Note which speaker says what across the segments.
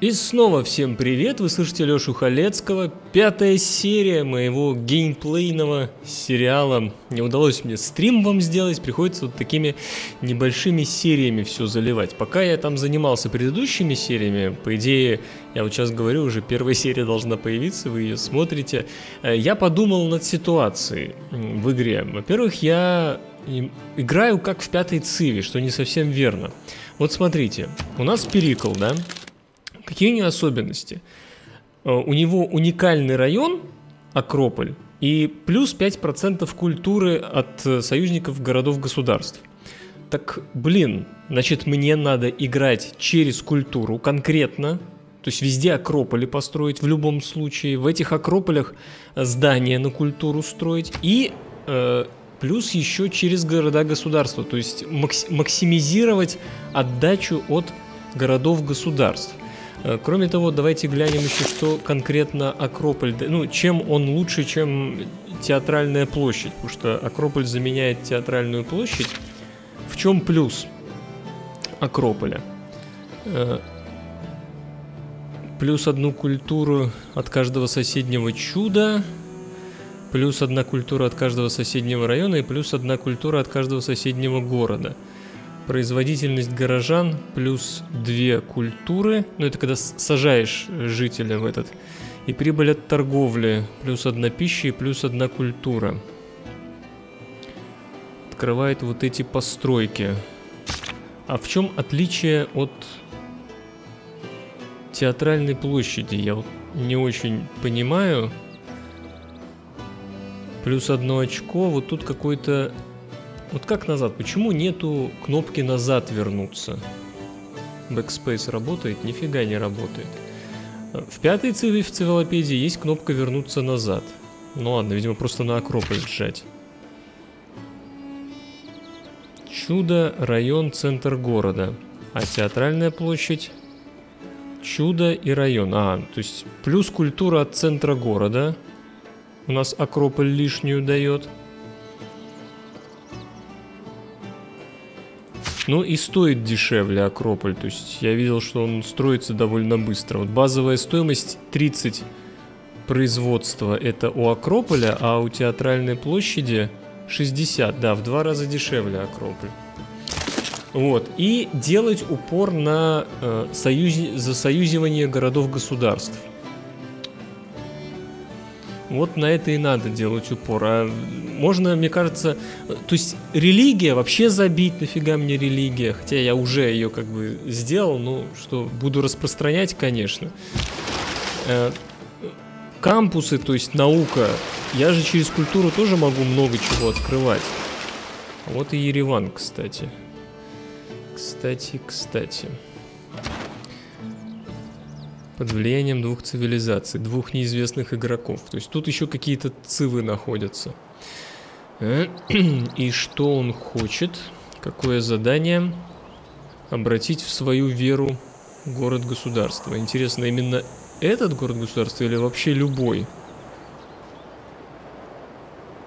Speaker 1: И снова всем привет, вы слышите Лёшу Халецкого, пятая серия моего геймплейного сериала. Не удалось мне стрим вам сделать, приходится вот такими небольшими сериями все заливать. Пока я там занимался предыдущими сериями, по идее, я вот сейчас говорю, уже первая серия должна появиться, вы ее смотрите. Э, я подумал над ситуацией в игре. Во-первых, я играю как в пятой циве, что не совсем верно. Вот смотрите, у нас Перикл, да? Какие у него особенности? Э, у него уникальный район, Акрополь, и плюс 5% культуры от э, союзников городов-государств. Так, блин, значит, мне надо играть через культуру конкретно, то есть везде акрополи построить в любом случае, в этих акрополях здания на культуру строить и э, плюс еще через города-государства, то есть максимизировать отдачу от городов-государств. Э, кроме того, давайте глянем еще, что конкретно Акрополь, ну, чем он лучше, чем театральная площадь, потому что Акрополь заменяет театральную площадь. В чем плюс Акрополя? Э, плюс одну культуру от каждого соседнего чуда, плюс одна культура от каждого соседнего района и плюс одна культура от каждого соседнего города – производительность горожан плюс две культуры, ну это когда сажаешь жителя в этот, и прибыль от торговли плюс одна пища и плюс одна культура. Открывает вот эти постройки. А в чем отличие от театральной площади? Я вот не очень понимаю. Плюс одно очко. Вот тут какой-то вот как назад? Почему нету кнопки назад вернуться? Backspace работает? Нифига не работает. В пятой циве в цивилопедии есть кнопка вернуться назад. Ну ладно, видимо, просто на Акрополь сжать. Чудо, район, центр города. А театральная площадь? Чудо и район. А, то есть плюс культура от центра города. У нас Акрополь лишнюю дает. Ну и стоит дешевле Акрополь, то есть я видел, что он строится довольно быстро. Вот базовая стоимость 30 производства это у Акрополя, а у Театральной площади 60, да, в два раза дешевле Акрополь. Вот, и делать упор на э, союз... засоюзивание городов-государств. Вот на это и надо делать упор. А можно, мне кажется, то есть религия, вообще забить, нафига мне религия, хотя я уже ее как бы сделал, ну что, буду распространять, конечно. Э, кампусы, то есть наука, я же через культуру тоже могу много чего открывать. Вот и Ереван, кстати. Кстати, кстати под влиянием двух цивилизаций, двух неизвестных игроков. То есть тут еще какие-то цивы находятся. И что он хочет? Какое задание? Обратить в свою веру город-государство. Интересно, именно этот город-государство или вообще любой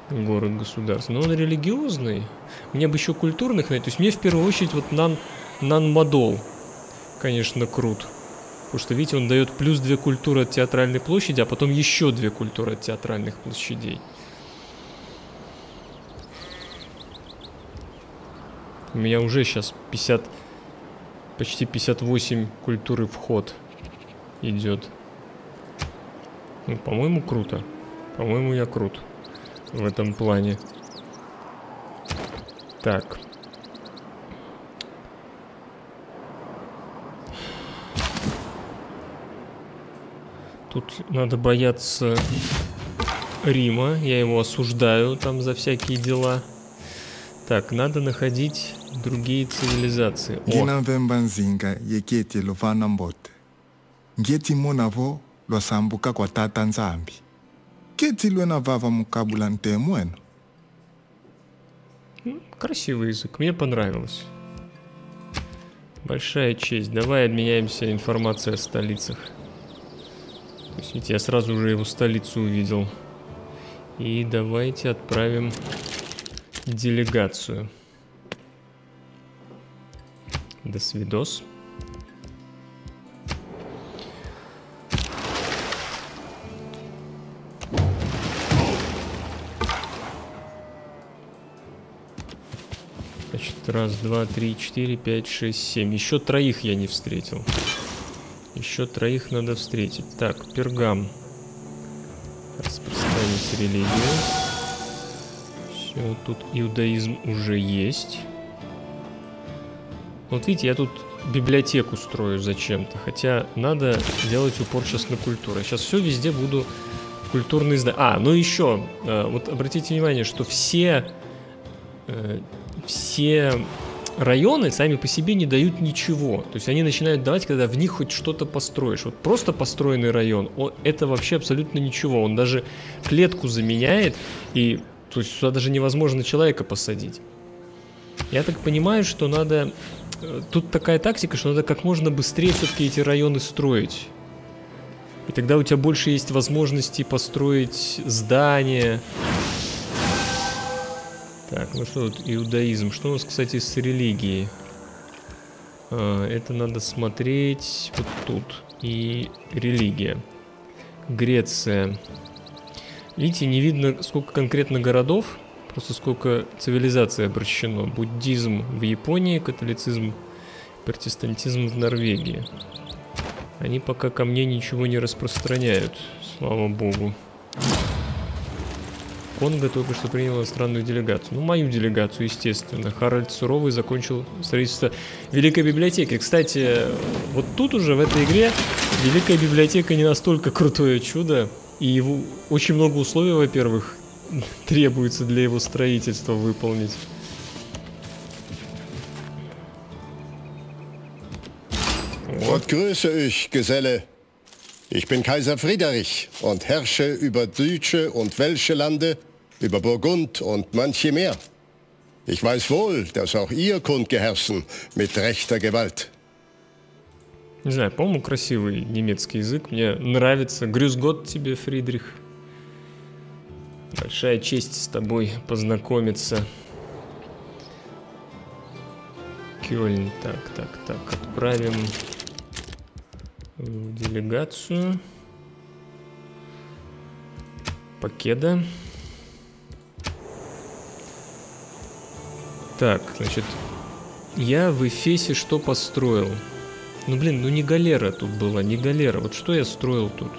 Speaker 1: город-государство? Но он религиозный. Мне бы еще культурных найти. То есть мне в первую очередь вот Нан, Нан Мадол, конечно, крут. Потому что, видите, он дает плюс две культуры от театральной площади, а потом еще две культуры от театральных площадей. У меня уже сейчас 50, почти 58 культуры вход идет. Ну, по-моему, круто. По-моему, я крут в этом плане. Так. Тут надо бояться Рима. Я его осуждаю там за всякие дела. Так, надо находить другие цивилизации. О. ngeti monavo lwasambuka kwa tata nzambi keti lwena vava mukabula ntemu eno Красивый язык, мне понравилось. Большая честь. Давай обменяемся информацией о столицах. Смотрите, я сразу же его столицу увидел. И давайте отправим делегацию. До свидос. Значит, раз, два, три, четыре, пять, шесть, семь. Еще троих я не встретил. Еще троих надо встретить. Так, пергам. Распространить религию. Все, тут иудаизм уже есть. Вот видите, я тут библиотеку строю зачем-то. Хотя надо делать упор сейчас на культуру. Сейчас все везде буду культурные здания. А, ну еще, э, вот обратите внимание, что все, э, все районы сами по себе не дают ничего. То есть они начинают давать, когда в них хоть что-то построишь. Вот просто построенный район, он, это вообще абсолютно ничего. Он даже клетку заменяет, и то есть сюда даже невозможно человека посадить. Я так понимаю, что надо... Э, тут такая тактика, что надо как можно быстрее все-таки эти районы строить. И тогда у тебя больше есть возможности построить здания. Так, ну что тут иудаизм? Что у нас, кстати, с религией? А, это надо смотреть вот тут. И религия. Греция. Видите, не видно, сколько конкретно городов, просто сколько цивилизаций обращено. Буддизм в Японии, католицизм, протестантизм в Норвегии. Они пока ко мне ничего не распространяют, слава богу. Конго только что принял иностранную делегацию. Ну, мою делегацию, естественно. Харальд Суровый закончил строительство Великой библиотеки. Кстати, вот тут уже в этой игре Великая библиотека не настолько крутое чудо. И его очень много условий, во-первых, требуется для его строительства выполнить.
Speaker 2: Gott grüße euch, Geselle. Ich bin Kaiser Friedrich und herrsche über deutsche und welsche Lande, über Burgund und manche mehr. Ich weiß wohl, dass auch ihr kundgeherrschen mit rechter Gewalt.
Speaker 1: Не знаю, по-моему, красивый немецкий язык. Мне нравится. Грюзгот тебе, Фридрих. Большая честь с тобой познакомиться. Кёльн. Так, так, так. Отправим делегацию. Покеда. Так, значит, я в Эфесе что построил? Ну, блин, ну не галера тут была, не галера. Вот что я строил тут?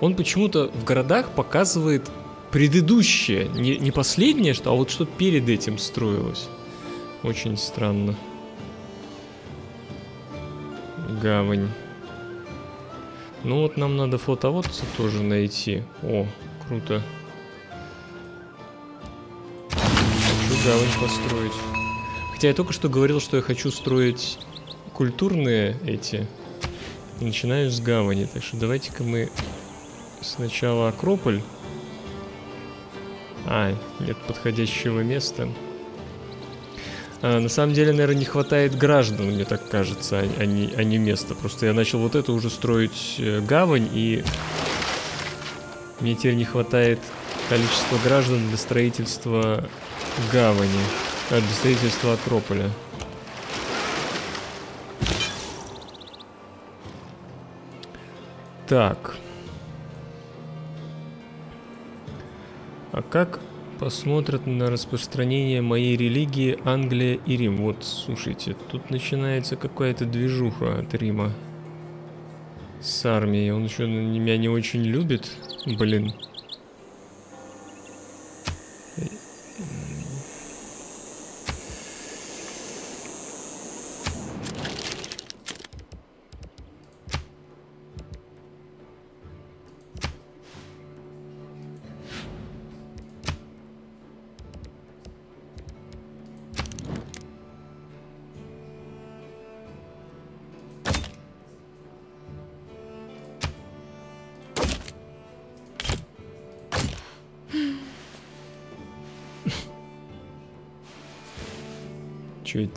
Speaker 1: Он почему-то в городах показывает предыдущее, не, не последнее, что, а вот что перед этим строилось. Очень странно. Гавань. Ну вот нам надо флотоводца тоже найти. О, круто. Гавань построить. Хотя я только что говорил, что я хочу строить культурные эти. начинаю с гавани. Так что давайте-ка мы сначала Акрополь. А, нет подходящего места. А, на самом деле, наверное, не хватает граждан, мне так кажется, а, а, не, а не места. Просто я начал вот это уже строить э, гавань, и мне теперь не хватает количества граждан для строительства гавани, а для строительства Акрополя. Так. А как посмотрят на распространение моей религии Англия и Рим. Вот, слушайте, тут начинается какая-то движуха от Рима с армией. Он еще меня не очень любит. Блин.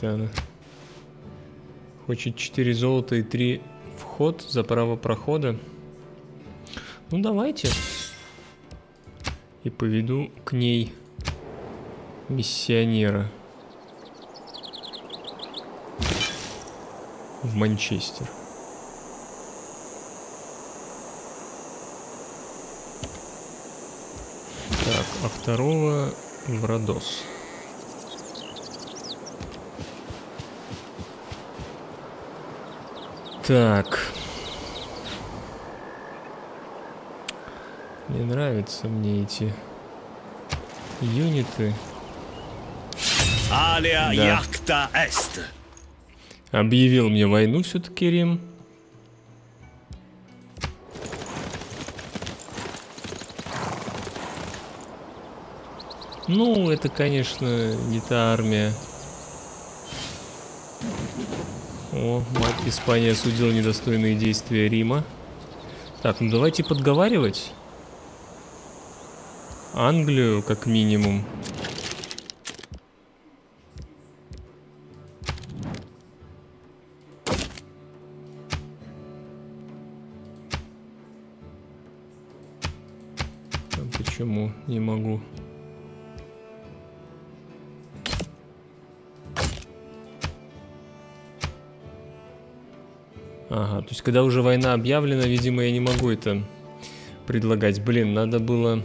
Speaker 1: Она? Хочет 4 золота и 3 вход за право прохода. Ну давайте. И поведу к ней миссионера. В Манчестер. Так, а второго в Родос. Так. Не нравятся мне эти юниты.
Speaker 3: Алия
Speaker 1: Да.
Speaker 3: яхта эст.
Speaker 1: Объявил мне войну все-таки Рим. Ну, это, конечно, не та армия. Мать Испания осудила недостойные действия Рима. Так, ну давайте подговаривать. Англию, как минимум. Почему не могу? Ага, то есть когда уже война объявлена, видимо, я не могу это предлагать. Блин, надо было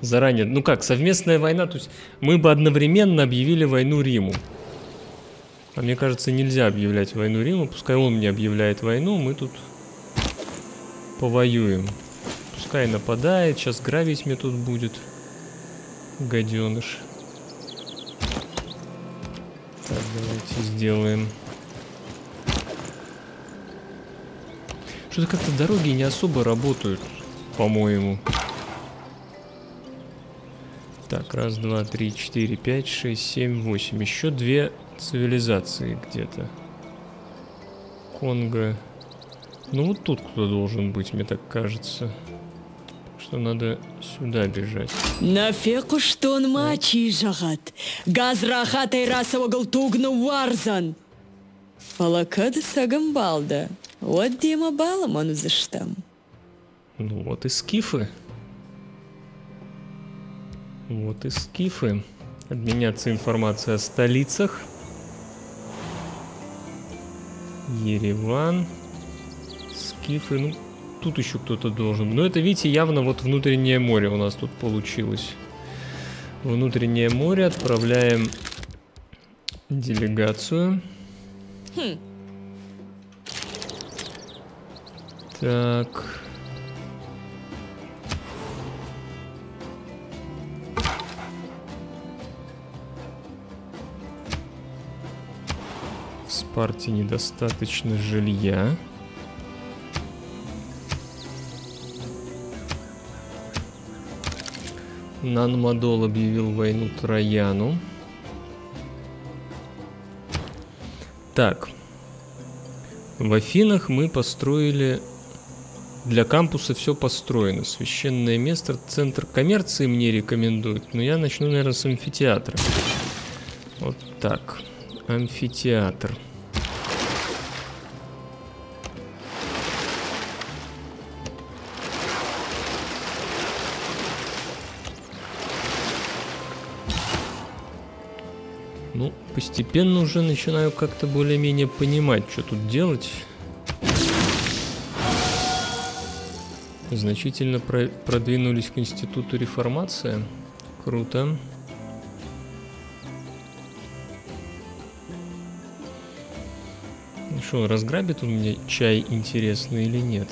Speaker 1: заранее. Ну как, совместная война, то есть мы бы одновременно объявили войну Риму. А мне кажется, нельзя объявлять войну Риму. Пускай он мне объявляет войну, мы тут повоюем. Пускай нападает, сейчас грабить мне тут будет. Гаденыш. Так, давайте сделаем. Что-то как-то дороги не особо работают, по-моему. Так, раз, два, три, четыре, пять, шесть, семь, восемь. Еще две цивилизации где-то. Конго. Ну вот тут кто должен быть, мне так кажется. Что надо сюда бежать.
Speaker 4: Нафеку что он мачи жагат. Газ рахатай расова галтугну варзан. Фалакад сагамбалда. Вот Дима Баламану за штам.
Speaker 1: Ну вот и скифы. Вот и скифы. Обменяться информацией о столицах. Ереван. Скифы. Ну, тут еще кто-то должен. Но это, видите, явно вот внутреннее море у нас тут получилось. Внутреннее море. Отправляем делегацию. Так. В Спарте недостаточно жилья. Нанмадол объявил войну Трояну. Так. В Афинах мы построили... Для кампуса все построено. Священное место, центр коммерции мне рекомендуют. Но я начну, наверное, с амфитеатра. Вот так. Амфитеатр. Ну, постепенно уже начинаю как-то более-менее понимать, что тут делать. Значительно про- продвинулись к институту реформация. Круто. Ну Что, разграбит он меня чай интересный или нет?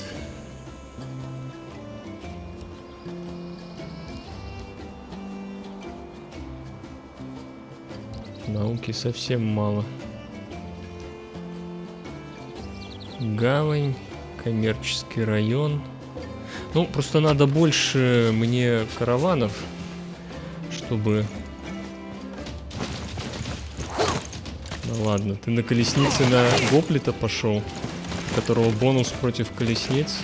Speaker 1: Науки совсем мало. Гавань, коммерческий район. Ну, просто надо больше мне караванов, чтобы... Ну ладно, ты на колеснице на гоплита пошел, которого бонус против колесниц.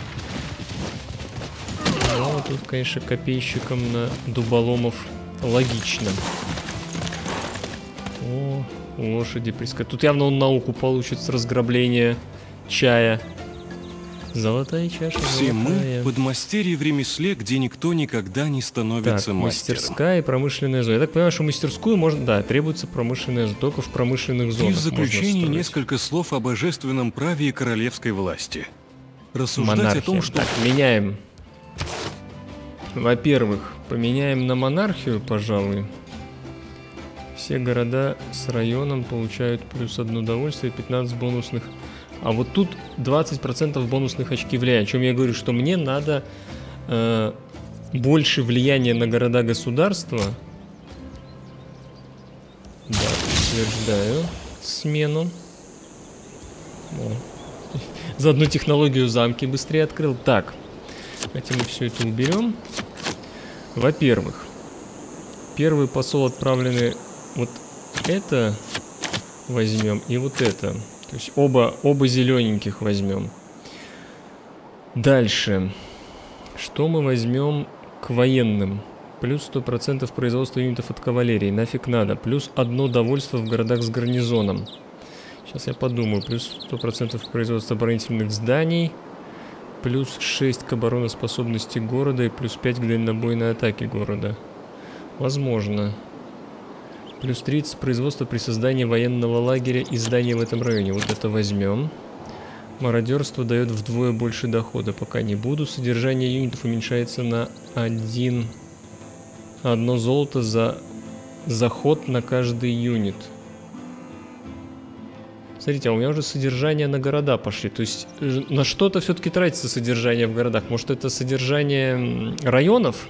Speaker 1: Ну, тут, конечно, копейщиком на дуболомов логично. О, лошади прискать. Тут явно он науку получит с разграбления чая. Золотая чаша,
Speaker 5: Все
Speaker 1: золотая.
Speaker 5: мы подмастерье в ремесле, где никто никогда не
Speaker 1: Так,
Speaker 5: становится мастером.
Speaker 1: мастерская и промышленная зона. Я так понимаю, что мастерскую можно... Да, требуется промышленная зона. Только в промышленных
Speaker 5: И
Speaker 1: зонах
Speaker 5: в заключение
Speaker 1: можно строить.
Speaker 5: несколько слов о божественном праве и королевской власти. Рассуждать
Speaker 1: Монархия.
Speaker 5: о том, что
Speaker 1: Так, меняем. Во-первых, поменяем на монархию, пожалуй. Все города с районом получают плюс одно удовольствие, 15 бонусных А вот тут 20% бонусных очки влияния. О чем я говорю, что мне надо э, больше влияния на города-государства. Да, подтверждаю смену. О. За одну технологию замки быстрее открыл. Так, давайте мы все это уберем. Во-первых, первый посол отправлены вот это возьмем и вот это. То есть оба, оба зелененьких возьмем. Дальше. Что мы возьмем к военным? Плюс 100% производства юнитов от кавалерии. Нафиг надо. Плюс одно довольство в городах с гарнизоном. Сейчас я подумаю. Плюс 100% производства оборонительных зданий. Плюс 6 к обороноспособности города и плюс 5 к дальнобойной атаке города. Возможно. Плюс 30 производства при создании военного лагеря и здания в этом районе. Вот это возьмем. Мародерство дает вдвое больше дохода. Пока не буду. Содержание юнитов уменьшается на 1... Одно золото за заход на каждый юнит. Смотрите, а у меня уже содержание на города пошли. То есть э, на что-то все-таки тратится содержание в городах. Может это содержание районов?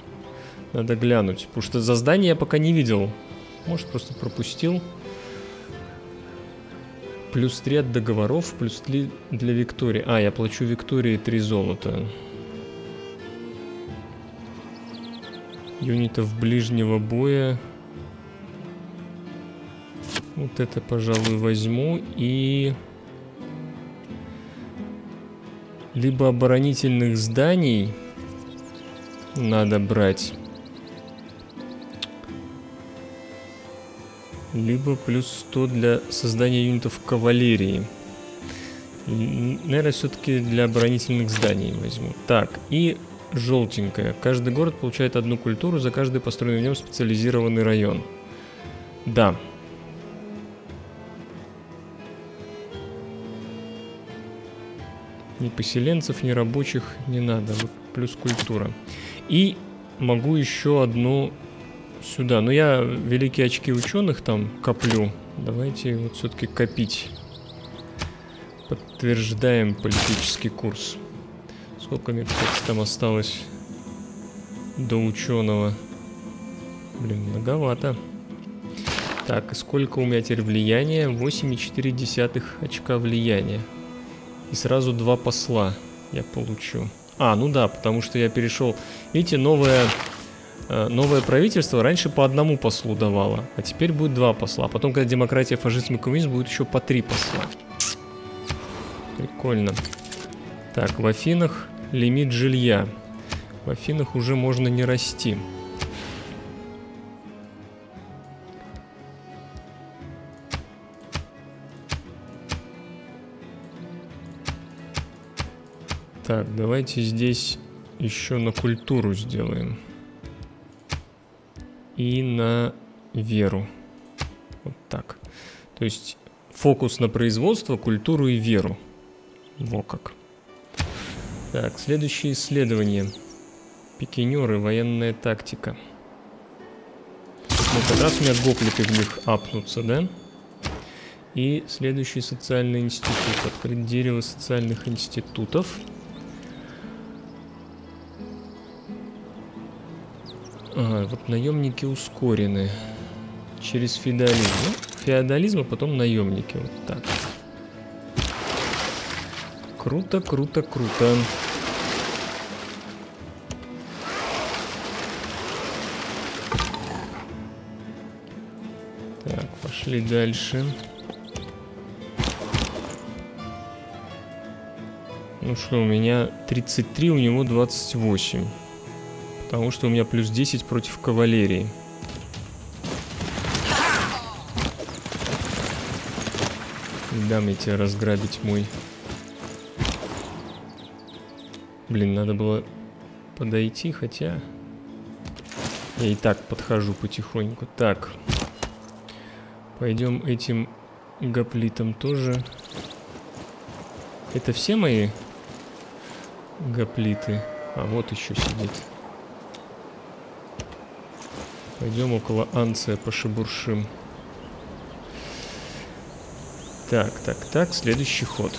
Speaker 1: Надо глянуть. Потому что за здание я пока не видел. Может просто пропустил. Плюс 3 от договоров, плюс 3 для Виктории. А, я плачу Виктории 3 золота. Юнитов ближнего боя. Вот это, пожалуй, возьму. И... Либо оборонительных зданий надо брать. Либо плюс 100 для создания юнитов кавалерии. Наверное, все-таки для оборонительных зданий возьму. Так, и желтенькая. Каждый город получает одну культуру, за каждый построенный в нем специализированный район. Да. Ни поселенцев, ни рабочих не надо. Вот плюс культура. И могу еще одну сюда. Но я великие очки ученых там коплю. Давайте вот все-таки копить. Подтверждаем политический курс. Сколько мне, кстати, там осталось до ученого? Блин, многовато. Так, и сколько у меня теперь влияния? 8,4 очка влияния. И сразу два посла я получу. А, ну да, потому что я перешел... Видите, новое, э, новое правительство раньше по одному послу давало, а теперь будет два посла. А потом, когда демократия, фашизм и коммунизм, будет еще по три посла. Прикольно. Так, в Афинах Лимит жилья. В Афинах уже можно не расти. Так, давайте здесь еще на культуру сделаем. И на веру. Вот так. То есть фокус на производство, культуру и веру. Во как. Так, следующее исследование. Пикинеры, военная тактика. Ну, как раз у меня гоплиты в них апнутся, да? И следующий социальный институт. Открыть дерево социальных институтов. Ага, вот наемники ускорены. Через феодализм. Ну, феодализм, а потом наемники. Вот так. Круто, круто, круто. Так, пошли дальше. Ну что, у меня 33, у него 28. Потому что у меня плюс 10 против кавалерии. Дам я тебе разграбить мой Блин, надо было подойти, хотя... Я и так подхожу потихоньку. Так. Пойдем этим гоплитом тоже. Это все мои гоплиты? А, вот еще сидит. Пойдем около Анция пошебуршим. Так, так, так, следующий ход.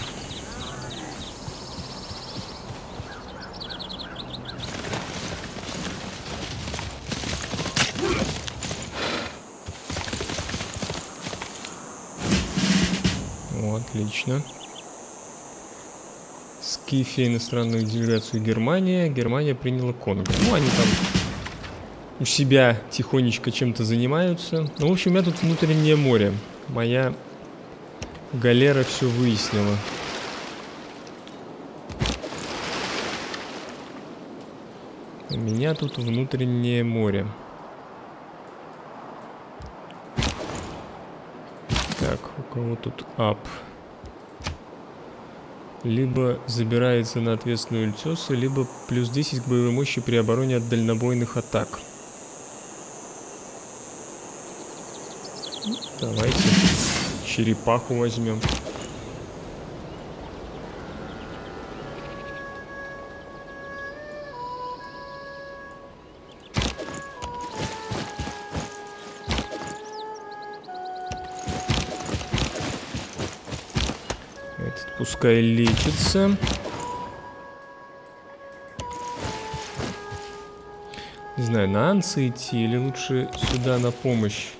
Speaker 1: О, отлично. Скифия иностранных делегацию Германия. Германия приняла Конго. Ну, они там у себя тихонечко чем-то занимаются. Ну, в общем, у меня тут внутреннее море. Моя галера все выяснила. У меня тут внутреннее море. Так, у кого тут ап? Либо забирается на ответственную утесы, либо плюс 10 к боевой мощи при обороне от дальнобойных атак. Давайте черепаху возьмем. Этот пускай лечится. Не знаю, на Ансы идти или лучше сюда на помощь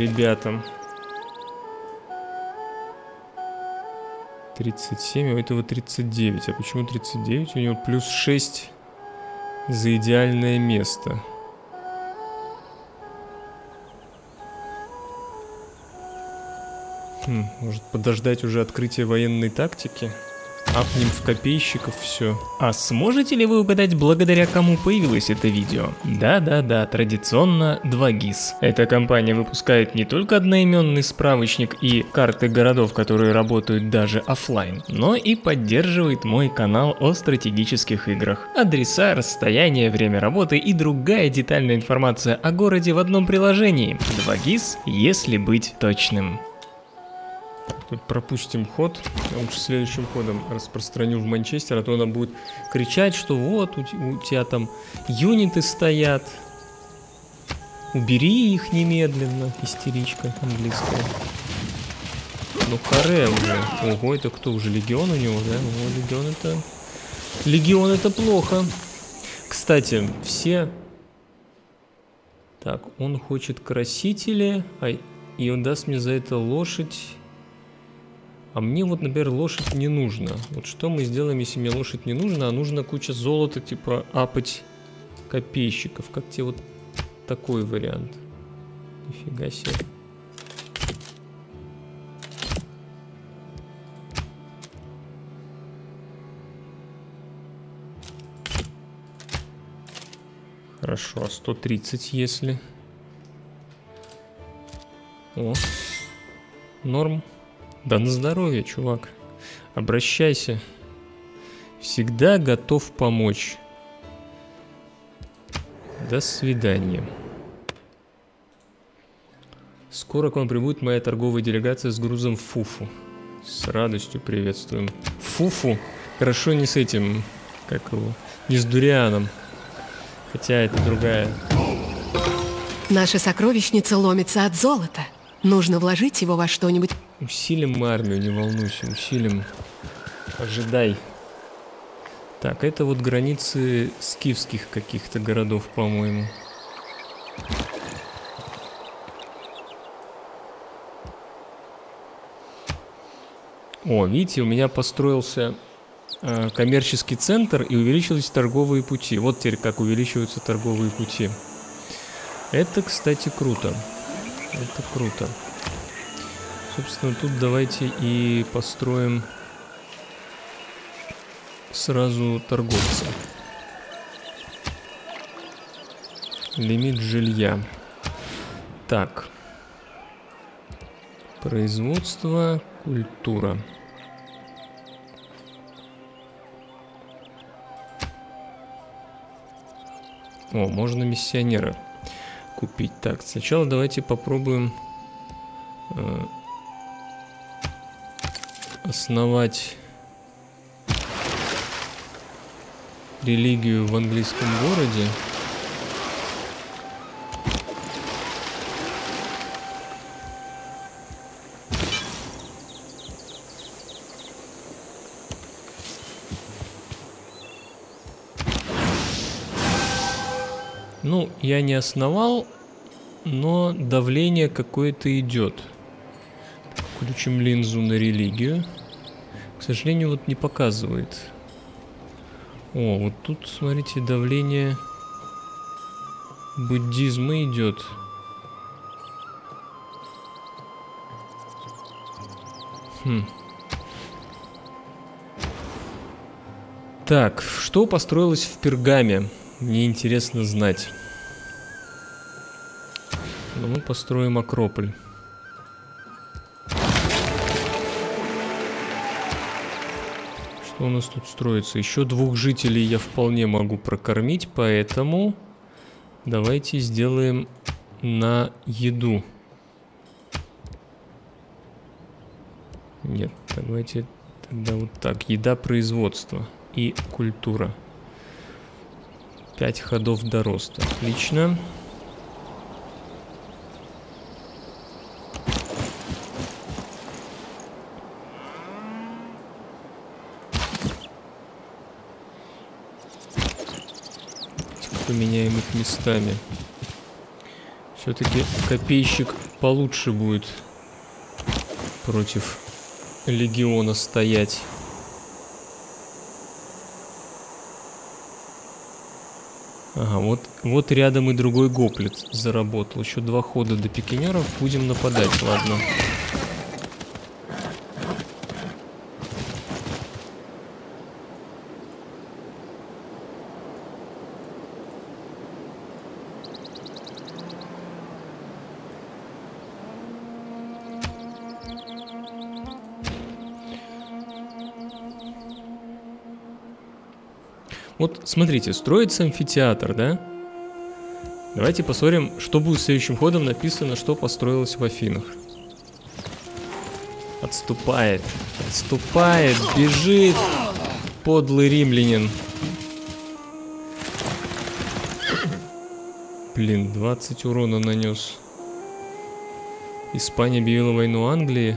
Speaker 1: ребятам. 37, а у этого 39. А почему 39? У него плюс 6 за идеальное место. Хм, может подождать уже открытия военной тактики? Апнем в копейщиков все.
Speaker 3: А сможете ли вы угадать, благодаря кому появилось это видео? Да-да-да, традиционно 2GIS. Эта компания выпускает не только одноименный справочник и карты городов, которые работают даже офлайн, но и поддерживает мой канал о стратегических играх. Адреса, расстояние, время работы и другая детальная информация о городе в одном приложении. 2GIS, если быть точным.
Speaker 1: Тут пропустим ход. Лучше следующим ходом распространю в Манчестер, а то она будет кричать, что вот у, у тебя там юниты стоят. Убери их немедленно, истеричка английская. Ну харе уже. Ого, это кто уже? Легион у него, да? О, легион это... Легион это плохо. Кстати, все... Так, он хочет красители, а... и он даст мне за это лошадь. А мне вот, например, лошадь не нужно. Вот что мы сделаем, если мне лошадь не нужна, а нужно куча золота, типа апать копейщиков. Как тебе вот такой вариант? Нифига себе. Хорошо, а 130 если? О, норм. Да на здоровье, чувак. Обращайся. Всегда готов помочь. До свидания. Скоро к вам прибудет моя торговая делегация с грузом Фуфу. С радостью приветствуем. Фуфу? Хорошо не с этим, как его, не с Дурианом. Хотя это другая.
Speaker 6: Наша сокровищница ломится от золота. Нужно вложить его во что-нибудь.
Speaker 1: Усилим армию, не волнуйся, усилим. Ожидай. Так, это вот границы скифских каких-то городов, по-моему. О, видите, у меня построился э, коммерческий центр и увеличились торговые пути. Вот теперь как увеличиваются торговые пути. Это, кстати, круто. Это круто. Собственно, тут давайте и построим сразу торговца. Лимит жилья. Так. Производство, культура. О, можно миссионера купить. Так, сначала давайте попробуем э, основать религию в английском городе. Ну, я не основал, но давление какое-то идет. Включим линзу на религию. К сожалению, вот не показывает. О, вот тут, смотрите, давление буддизма идет. Хм. Так, что построилось в Пергаме? Мне интересно знать. Ну, мы построим Акрополь. Что у нас тут строится? Еще двух жителей я вполне могу прокормить, поэтому давайте сделаем на еду. Нет, давайте тогда вот так. Еда, производство и культура. Пять ходов до роста. Отлично. Поменяем их местами. Все-таки копейщик получше будет против легиона стоять. Ага, вот, вот рядом и другой гоплит заработал. Еще два хода до пикинеров. Будем нападать, ладно. Вот смотрите, строится амфитеатр, да? Давайте посмотрим, что будет следующим ходом написано, что построилось в Афинах. Отступает, отступает, бежит подлый римлянин. Блин, 20 урона нанес. Испания объявила войну Англии.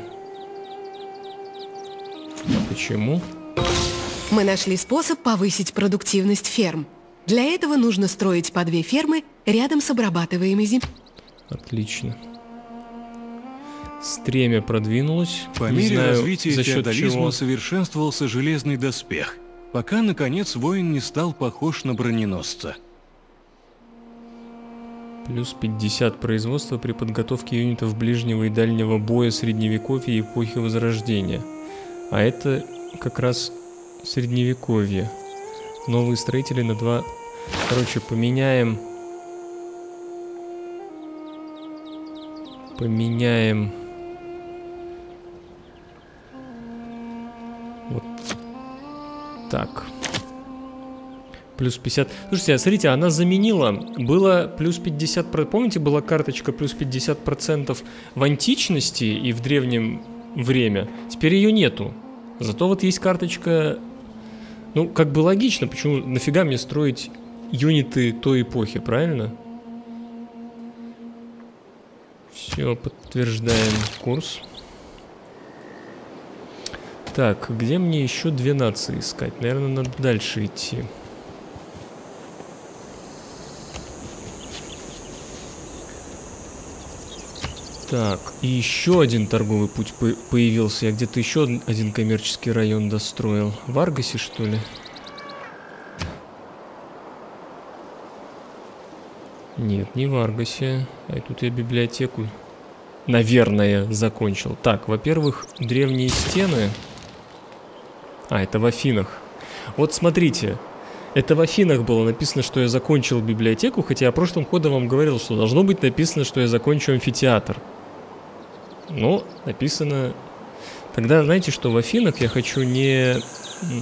Speaker 1: Почему?
Speaker 6: Мы нашли способ повысить продуктивность ферм. Для этого нужно строить по две фермы рядом с обрабатываемой землей.
Speaker 1: Отлично. Стремя продвинулось.
Speaker 5: По
Speaker 1: Не
Speaker 5: мере
Speaker 1: знаю,
Speaker 5: развития
Speaker 1: за счет
Speaker 5: феодализма
Speaker 1: чего.
Speaker 5: совершенствовался железный доспех, пока, наконец, воин не стал похож на броненосца.
Speaker 1: Плюс 50 производства при подготовке юнитов ближнего и дальнего боя средневековья и эпохи Возрождения. А это как раз средневековье. Новые строители на два... Короче, поменяем... Поменяем... Вот так. Плюс 50. Слушайте, а смотрите, она заменила. Было плюс 50... про- Помните, была карточка плюс 50% в античности и в древнем время? Теперь ее нету. Зато вот есть карточка... Ну, как бы логично, почему нафига мне строить юниты той эпохи, правильно? Все, подтверждаем курс. Так, где мне еще две нации искать? Наверное, надо дальше идти. Так, и еще один торговый путь по- появился. Я где-то еще од- один коммерческий район достроил. В Аргасе, что ли? Нет, не в Аргасе. А тут я библиотеку, наверное, закончил. Так, во-первых, древние стены. А, это в Афинах. Вот смотрите, это в Афинах было написано, что я закончил библиотеку, хотя я прошлым ходом вам говорил, что должно быть написано, что я закончу амфитеатр. Но написано... Тогда знаете, что в Афинах я хочу не...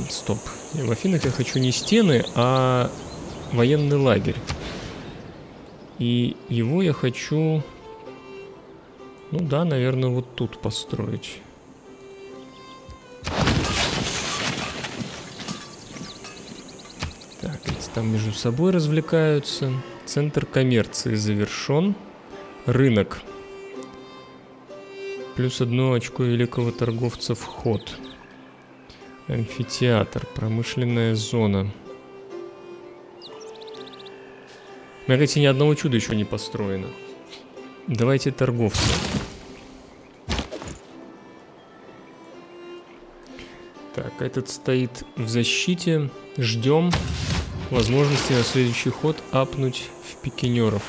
Speaker 1: Стоп. В Афинах я хочу не стены, а военный лагерь. И его я хочу... Ну да, наверное, вот тут построить. Так, эти там между собой развлекаются. Центр коммерции завершен. Рынок. Плюс одно очко великого торговца вход. Амфитеатр. Промышленная зона. У меня, кстати, ни одного чуда еще не построено. Давайте торговца. Так, этот стоит в защите. Ждем возможности на следующий ход апнуть в пикинеров.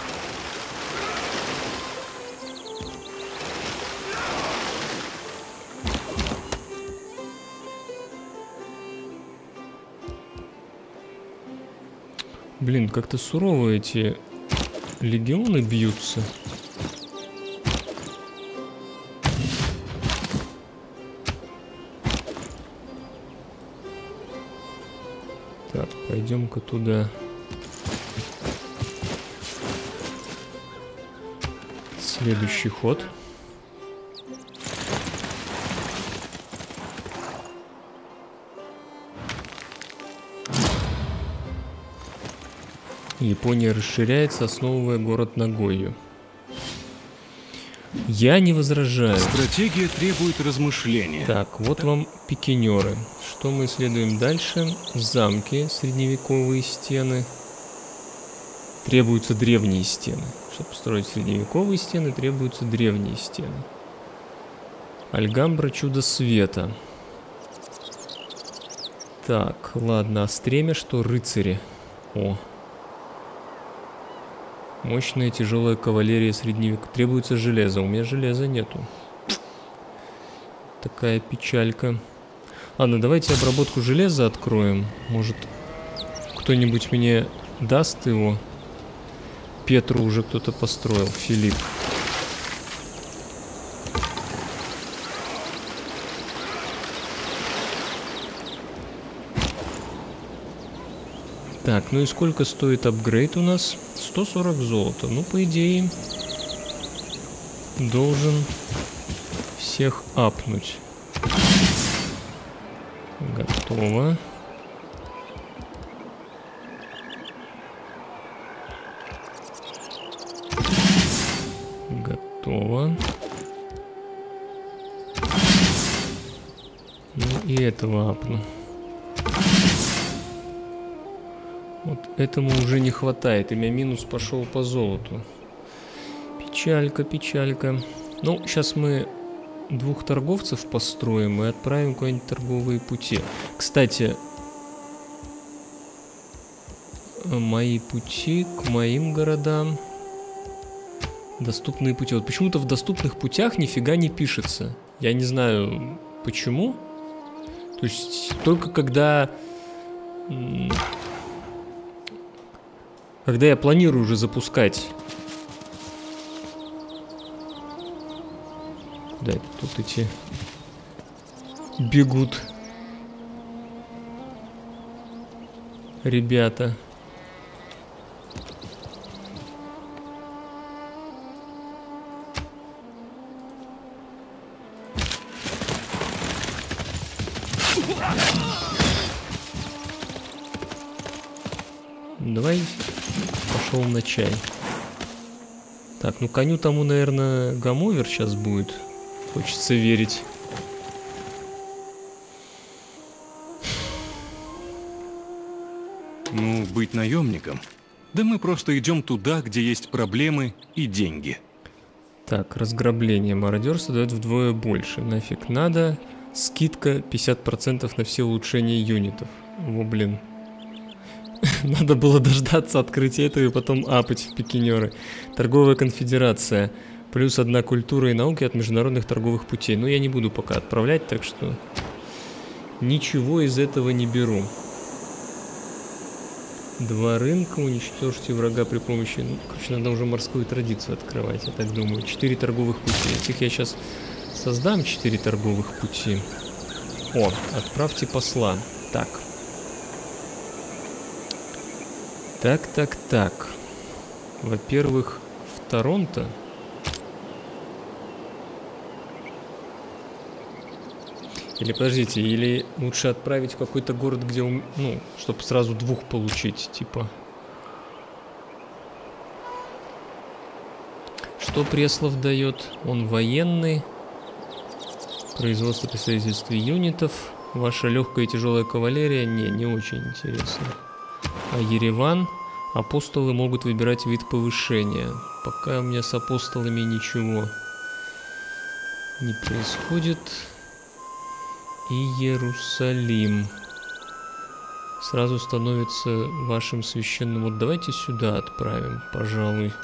Speaker 1: Блин, как-то сурово эти легионы бьются. Так, пойдем-ка туда. Следующий ход. Япония расширяется, основывая город Нагою. Я не возражаю.
Speaker 5: Стратегия требует размышления.
Speaker 1: Так, вот вам пикинеры. Что мы исследуем дальше? Замки, средневековые стены. Требуются древние стены. Чтобы построить средневековые стены, требуются древние стены. Альгамбра чудо света. Так, ладно, а стремя что? Рыцари. О, Мощная тяжелая кавалерия средневека. Требуется железо. У меня железа нету. Такая печалька. Ладно, давайте обработку железа откроем. Может, кто-нибудь мне даст его? Петру уже кто-то построил. Филипп. Так, ну и сколько стоит апгрейд у нас? 140 золота. Ну, по идее, должен всех апнуть. Готово. Готово. Ну и этого апну. Вот этому уже не хватает. И меня минус пошел по золоту. Печалька, печалька. Ну, сейчас мы двух торговцев построим и отправим куда-нибудь торговые пути. Кстати, мои пути к моим городам. Доступные пути. Вот почему-то в доступных путях нифига не пишется. Я не знаю почему. То есть только когда когда я планирую уже запускать. Это тут эти бегут ребята? Давай Так, ну коню тому, наверное, гамовер сейчас будет. Хочется верить.
Speaker 5: Ну, быть наемником. Да мы просто идем туда, где есть проблемы и деньги.
Speaker 1: Так, разграбление мародерства дает вдвое больше. Нафиг надо. Скидка 50% на все улучшения юнитов. О, блин. Надо было дождаться открытия этого и потом апать в пикинеры. Торговая конфедерация. Плюс одна культура и науки от международных торговых путей. Но я не буду пока отправлять, так что ничего из этого не беру. Два рынка, уничтожьте врага при помощи... Ну, короче, надо уже морскую традицию открывать, я так думаю. Четыре торговых пути. Этих я сейчас создам четыре торговых пути. О, отправьте посла. Так. Так, так, так. Во-первых, в Торонто. Или подождите, или лучше отправить в какой-то город, где, ну, чтобы сразу двух получить, типа. Что Преслов дает? Он военный. Производство представительства юнитов. Ваша легкая и тяжелая кавалерия? Не, не очень интересно. А Ереван? Апостолы могут выбирать вид повышения. Пока у меня с апостолами ничего не происходит. и Иерусалим. Сразу становится вашим священным. Вот давайте сюда отправим, пожалуй.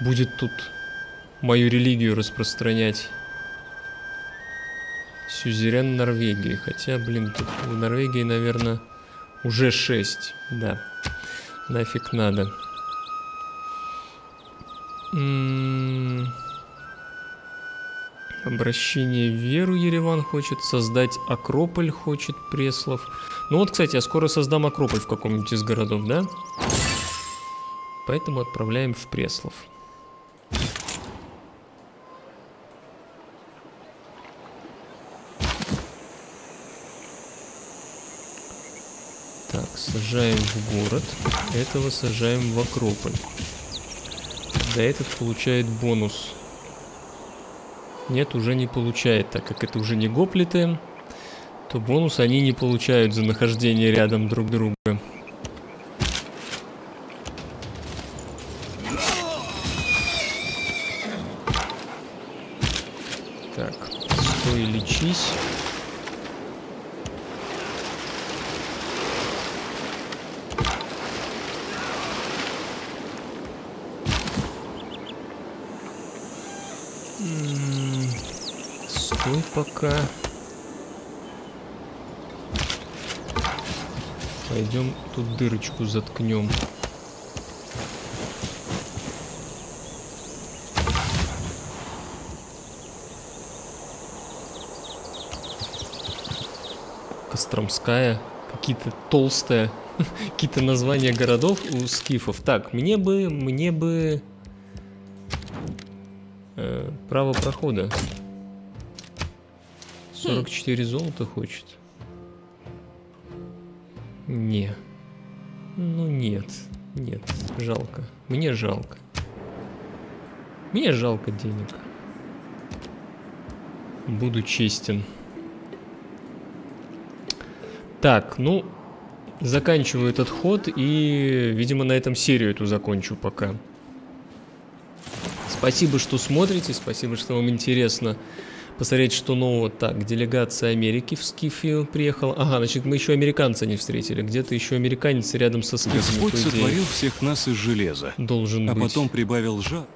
Speaker 1: Будет тут мою религию распространять. Сюзерен Норвегии. Хотя, блин, тут в Норвегии, наверное, уже 6. Да. Нафиг надо. М -м -м. Обращение в веру Ереван хочет, создать Акрополь хочет Преслов. Ну вот, кстати, я скоро создам Акрополь в каком-нибудь из городов, да? Поэтому отправляем в Преслов. Так, сажаем в город. Этого сажаем в Акрополь. Да этот получает бонус. Нет, уже не получает, так как это уже не гоплиты, то бонус они не получают за нахождение рядом друг друга. Дырочку заткнем. Костромская. Какие-то толстые. Какие-то названия городов у скифов. Так, мне бы... Мне бы... Э, право прохода. 44 золота хочет. Не. Ну нет. Нет, жалко. Мне жалко. Мне жалко денег. Буду честен. Так, ну, заканчиваю этот ход и, видимо, на этом серию эту закончу пока. Спасибо, что смотрите, спасибо, что вам интересно посмотреть, что нового. Так, делегация Америки в Скифию приехала. Ага, значит, мы еще американца не встретили. Где-то еще американец рядом со Скифом.
Speaker 5: Господь сотворил всех нас из железа.
Speaker 1: Должен
Speaker 5: а
Speaker 1: быть.
Speaker 5: А потом прибавил жар.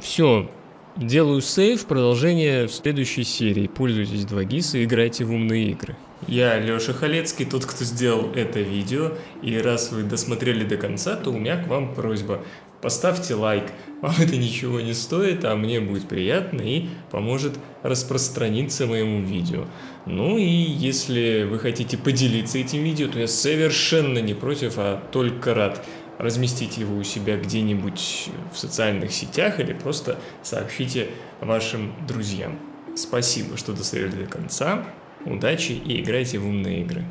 Speaker 1: Все. Делаю сейв, продолжение в следующей серии. Пользуйтесь 2GIS и играйте в умные игры. Я Лёша Халецкий, тот, кто сделал это видео. И раз вы досмотрели до конца, то у меня к вам просьба поставьте лайк. Вам это ничего не стоит, а мне будет приятно и поможет распространиться моему видео. Ну и если вы хотите поделиться этим видео, то я совершенно не против, а только рад разместить его у себя где-нибудь в социальных сетях или просто сообщите вашим друзьям. Спасибо, что досмотрели до конца. Удачи и играйте в умные игры.